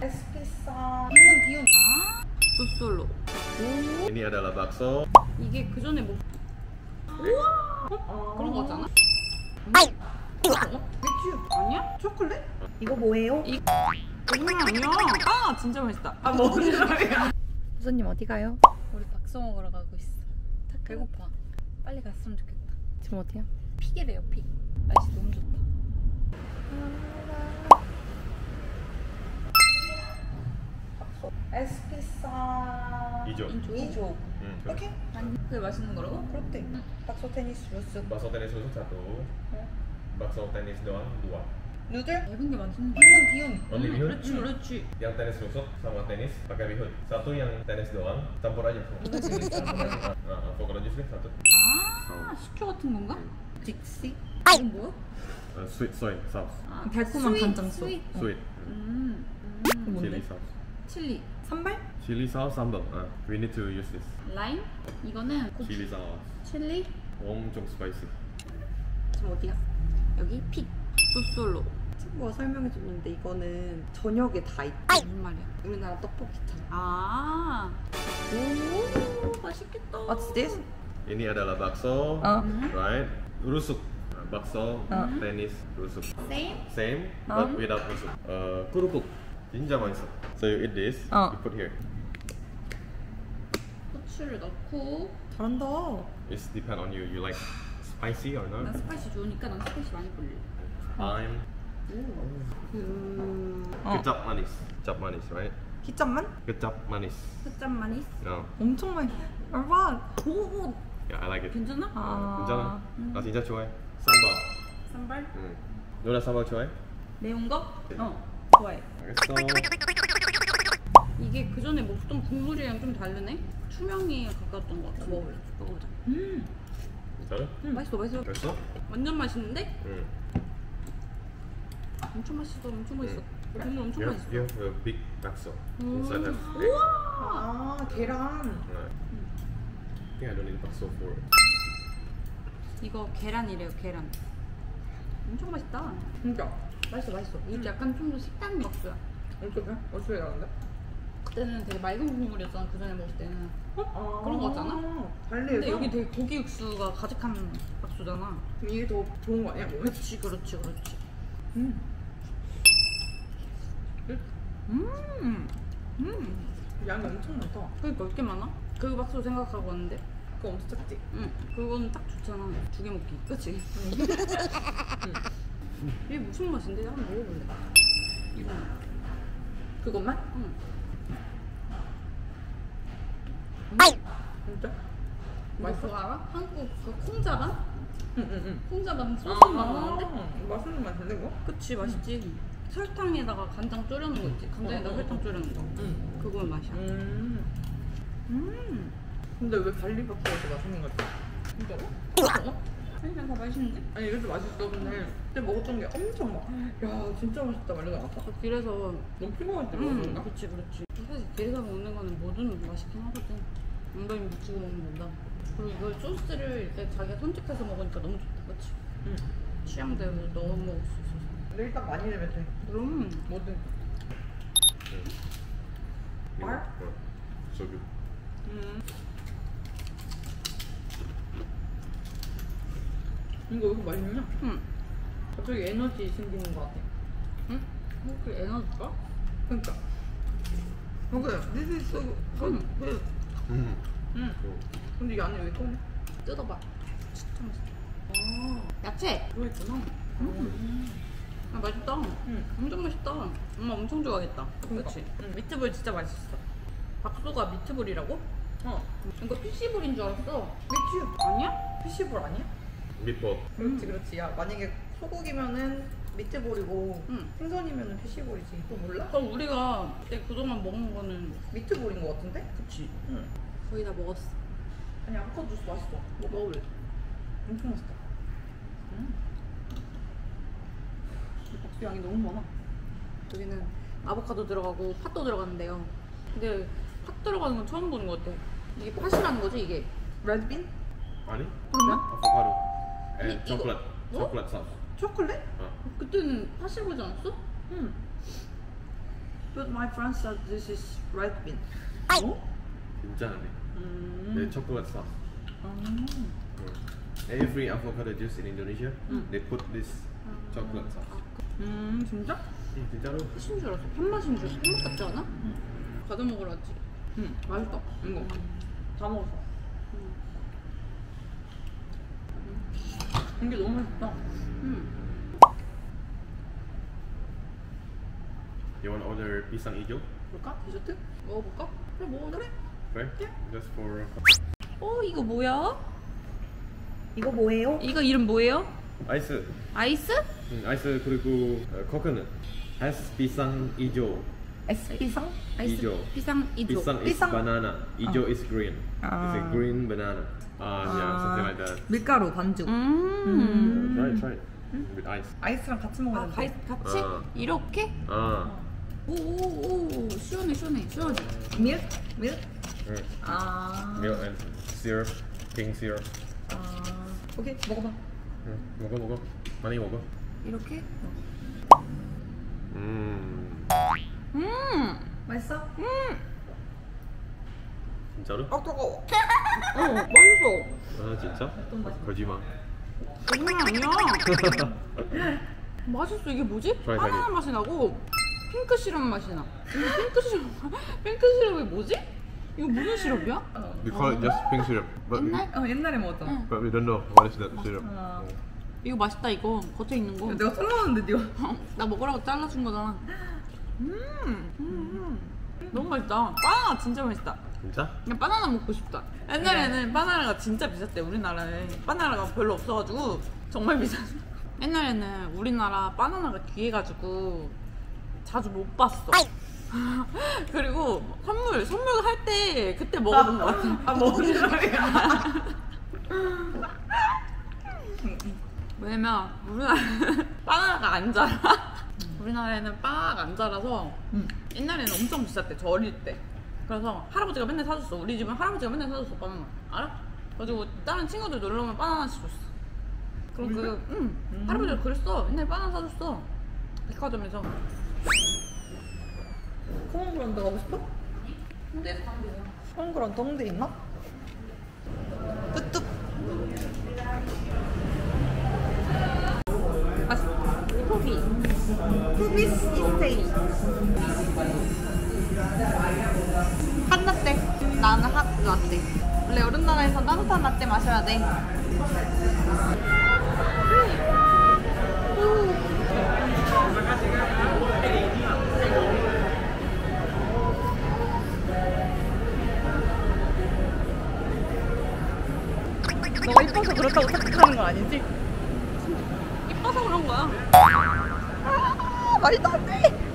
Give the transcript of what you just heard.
에스피사 비윤 비윤 아 소솔로. Ini adalah bakso. 이게 그 전에 뭐 우와! 그런 거 같잖아. 맥주. 아니야? 초콜릿? 이거 뭐예요? 이 장난 아니야? 아 진짜 맛있다. 아 먹은 사람이야 부사님 어디 가요? 우리 박수 먹으러 가고 있어. 배고파. 빨리 갔으면 좋겠다. 지금 어디야? 픽이래요 픽. 날씨 너무 좋다 에스피사 Ijo. 인조 이조 Hmm. 오케이 아니 그게 맛있는 거라고? 그렇대 박소 테니스 루스 Bakso tenis susuk satu. Bakso tenis doang dua. 누들 얇은 게 많던데 비윤 비윤 Only bihun. 그렇지 그렇지 Yang tenis susuk sama tenis pakai bihun. Satu yang tenis doang, campur aja. Campur aja. Nah, avocado juice nih satu. 아 식초 같은 건가? 딕시 이건 뭐야? Uh, sweet soy sauce. 아, 달콤한 스윗, 간장소. 스윗. Sweet. 음, Chili sauce. 칠리 산발? Chili sauce sambal. Uh, we need to use this. 라임 이거는 고추 Chili sauce. 칠리 엄청 spicy. 지금 어디야? 여기 픽 소솔로 친구가 설명해 줬는데 이거는 저녁에 다 있대 무슨 말이야? 우리나라 떡볶이처럼 아, 오, 맛있겠다. What's this? Ini adalah bakso, 어 right? Rusuk. Bakso, Uh. tenis, rusuk. Same? Same, Uh. but without rusuk. Uh, kurupuk. 진짜 맛있어. So you eat this, Uh. you put here. 후추를 넣고 잘한다 It's depend on you. You like spicy or 난 not? 스파이시 좋으니까 난 스파이시 많이 뿌려. Lime. 그... 어 Kecap manis. Kecap manis, right? Kecap manis. 살짝 많이. No. 엄청 많이 얼마? 오, Yeah, I like it. 괜찮아? 아 괜찮아? 나 진짜 좋아해. 쌈밥. 산발? 응. 누나 쌈밥 좋아해? 매운 거? 어, 좋아해. 알겠어. 이게 그 전에 먹던 국물이랑 좀 다르네. 투명이 가까웠던 것 같아. 먹어보자. 음, 괜찮아? 음 맛있어, 맛있어. 됐어? 완전 맛있는데? 응. 엄청 맛있어, 엄청 맛있어. 국물 엄청 You 맛있어. you have a big bakso. 음. Inside egg. 아 계란 Right. I think I don't need bakso for it. 이거 계란이래요, 계란. 엄청 맛있다. 진짜 맛있어, 맛있어. 이게 약간 좀 더 식단 먹수야. 어떻게? 어떻게 나는데? 그때는 되게 맑은 국물이었잖아, 그 전에 먹을 때는. 아 그런 거 같잖아? 달리해서? 근데 여기 되게 고기 육수가 가득한 박수잖아. 그럼 이게 더 좋은 거 아니야? 몸에? 그렇지, 그렇지, 그렇지. 음. 음, 음. 양이 엄청 많다 그러니까 왜 이렇게 많아? 그 박수 생각하고 왔는데. 그거 엄청 작지? 응, 그건 딱 좋잖아. 두 개 먹기. 그치? 이게 무슨 맛인데? 한번 먹어볼래. 이거. 그것만? 응. 진짜? 맛있어? 그거 알아? 한국 그 콩자반? 응응응 콩자반 소스 맛 나는데? 맛있는 맛인데 그거? 그치 맛있지. 설탕에다가 간장 졸여놓은 거 있지. 간장에다가 어, 어, 설탕 어. 졸여놓은 거. 응 그거 맛이야. 음. 음. 근데 왜더 맛있는 거지? 진짜로? 어? 그냥 다 맛있는데? 아니 이것도 맛있어 근데 그때 먹었던 게 엄청 막야 진짜 맛있다 막 않았어? 그 길에서 너무 피곤할 때 음, 먹었는가? 그렇지 그렇지. 사실 길에서 먹는 거는 뭐든 맛있긴 하거든. 엉덩이 묻히고 먹는 건다. 그리고 이걸 소스를 이렇게 자기가 선택해서 먹으니까 너무 좋다, 그렇지? 응 취향대로 넣어 먹을 수 있어서. 근데 일단 많이 내면 돼 그럼 뭐든 Or? know, So good. 음. 이거 왜 이렇게 맛있냐? 응. 갑자기 에너지 생기는 것 같아 응? 뭐그 에너지가? 그러니까 이게 this is so good good 음. 응 근데 이 안에 왜 꺼내? 뜯어봐. 진짜 맛있어. 아 야채 들어있구나. 음. 아 맛있다. 응. 엄청 맛있다. 엄마 엄청 좋아하겠다. 그러니까. 그렇지? 응. 미트볼 진짜 맛있어. Bakso가 미트볼이라고? 어 이거 fish ball인 줄 알았어. 맥주 아니야? Fish ball 아니야? Meatball. 그렇지 그렇지 야 만약에 소고기면은 미트볼이고 응. 생선이면은 피시볼이지 또 몰라? 그럼 우리가 그때 그동안 먹은 거는 미트볼인 것 같은데? 그치. 응 거의 다 먹었어. 아니 아보카도 주스 맛있어 뭐 먹을래? 엄청 맛있다 음. 박수 양이 너무 많아. 여기는 아보카도 들어가고 팥도 들어가는데요. 근데 팥 들어가는 건 처음 보는 것 같아. 이게 팥이라는 거지 이게? 레드빈? 아니? 그러면? Avocado. 아니, And 이거- chocolate. 어? Chocolate sauce. 초콜릿? 어. 그때는 팥이 보지 않았어? 응 But my friend said this is red bean. 어? 진짜 안 해. 음. 내 초콜릿 sauce. 음. Every avocado juice in Indonesia, Mm. they put this chocolate sauce. 음 진짜? 응, 진짜로? 맛인 줄 알았어. 팥맛인 줄. 팥맛 같지 않아? 가져 먹으러 왔지. 응 맛있다. 이거 다 먹었어. 이게 너무 맛있다. 음. You want order pisang hijau? 볼까? 디저트? 먹어볼까? 그래 먹어 그래. Right? Just for 어 이거 뭐야? 이거 뭐예요? 이거 이름 뭐예요? 아이스. 아이스? 응, 아이스 그리고 어, 코코넛. Pisang hijau. 에스피상? 아이스 이조. 비상 이조. Pisang is Pisang. banana. Hijau is green. It's a Ah. green banana. Ah, yeah, something like that. 밀가루 반죽. 음. Try it, try it. With ice. 아이스랑 같이 먹어야 아, 돼. 가, 같이 어. 이렇게? 아, 오오오 시원해 시원해 시원해. 밀? 밀? 응. 아. Milk and syrup, pink syrup. 아. 오케이 먹어봐. 응, 먹어 먹어. 많이 먹어. 이렇게? 음, 음. 맛있어? 음. 진짜로? 아 뜨거워. 어 맛있어. 아 진짜? 거짓말. 장난 아니야. 맛있어 이게 뭐지? 바나나. 맛이 나고 핑크 시럽 맛이 나. 이거 핑크 시럽 핑크 시럽이 뭐지? 이거 무슨 시럽이야? We call it just pink syrup, but 옛날? 어 옛날에 먹었잖아. 응. but we don't know what is that syrup. 아. 이거 맛있다 이거 겉에 있는 거. 내가 설명하는데 네가. 나 먹으라고 잘라준 거잖아. 음, 음, 음. 너무 맛있다. 바나나 진짜 맛있다. 진짜? 그냥 바나나 먹고 싶다. 옛날에는 바나나가 진짜 비쌌대 우리나라에. 바나나가 별로 없어가지고 정말 비쌌어. 옛날에는 우리나라 바나나가 귀해가지고 자주 못 봤어. 그리고 선물 선물 할 때 그때 먹어본 것 같아. 아 먹은 소리야. 왜냐면 우리나라 바나나가 안 자라. 우리나라에는 바나나가 안 자라서 응. 옛날에는 엄청 비쌌대 저 어릴 때. 그래서 할아버지가 맨날 사줬어. 우리 집은 할아버지가 맨날 사줬어 바나나. 알아? 그래가지고 다른 친구들 놀러 오면 바나나씩 줬어. 그럼 그, 응, 음. 할아버지가 그랬어. 맨날 바나나 사줬어. 백화점에서. 코몽그란드 가고 싶어? 홍대에서 가면 되잖아. 코몽그란드 홍대 있나? 뚝뚝. 토비. 투비스 이스테이. 핫라떼. 나는 핫라떼. 원래 여름 나라에서 따뜻한 라떼 마셔야 돼. 너가 이뻐서 그렇다고 착각하는 거 아니지? 이뻐서 그런 거야. 아 말도 안 돼.